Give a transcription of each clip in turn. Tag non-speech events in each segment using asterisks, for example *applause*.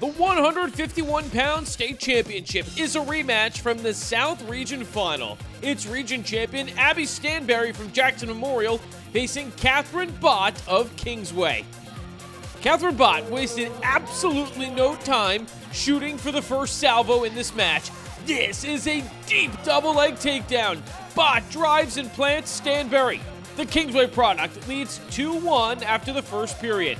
The 151 pound state championship is a rematch from the South Region final. It's region champion Abby Stanberry from Jackson Memorial facing Katherine Bott of Kingsway. Katherine Bott wasted absolutely no time shooting for the first salvo in this match. This is a deep double leg takedown. Bott drives and plants Stanberry. The Kingsway product leads 2 1 after the first period.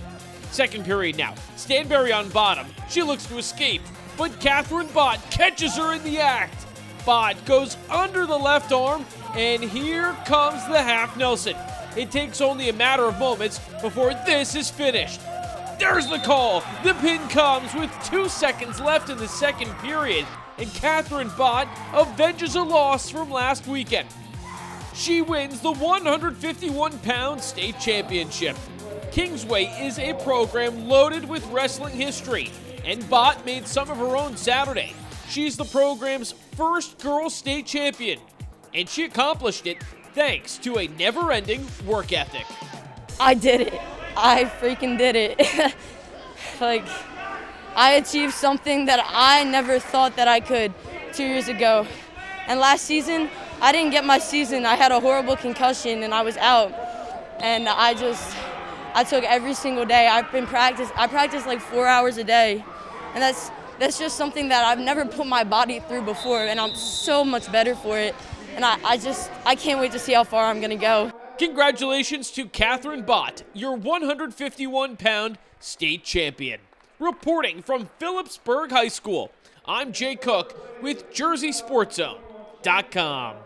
Second period now. Stanberry on bottom. She looks to escape, but Katherine Bott catches her in the act. Bott goes under the left arm, and here comes the half Nelson. It takes only a matter of moments before this is finished. There's the call. The pin comes with two seconds left in the second period, and Katherine Bott avenges a loss from last weekend. She wins the 151 pound state championship. Kingsway is a program loaded with wrestling history, and Bott made some of her own Saturday. She's the program's first girl state champion, and she accomplished it thanks to a never ending work ethic. I did it. I freaking did it. *laughs* like, I achieved something that I never thought that I could two years ago. And last season, I didn't get my season. I had a horrible concussion and I was out. And I just, I took every single day. I've been practice. I practice like four hours a day, and that's that's just something that I've never put my body through before, and I'm so much better for it. And I, I just I can't wait to see how far I'm gonna go. Congratulations to Katherine Bott, your 151 pound state champion. Reporting from Phillipsburg High School, I'm Jay Cook with JerseySportsZone.com.